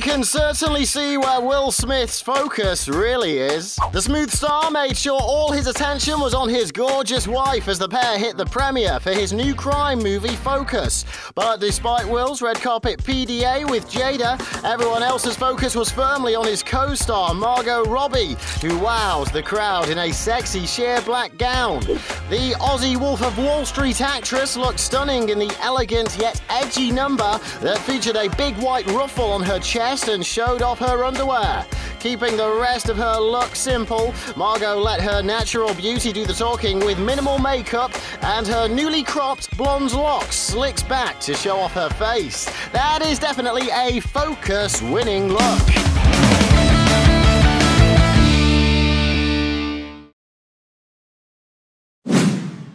can certainly see where Will Smith's focus really is. The smooth star made sure all his attention was on his gorgeous wife as the pair hit the premiere for his new crime movie Focus. But despite Will's red carpet PDA with Jada, everyone else's focus was firmly on his co star Margot Robbie, who wows the crowd in a sexy sheer black gown. The Aussie Wolf of Wall Street actress looked stunning in the elegant yet edgy number that featured a big white ruffle on her chest and showed off her underwear. Keeping the rest of her look simple, Margot let her natural beauty do the talking with minimal makeup and her newly cropped blonde locks slicked back to show off her face. That is definitely a focus winning look.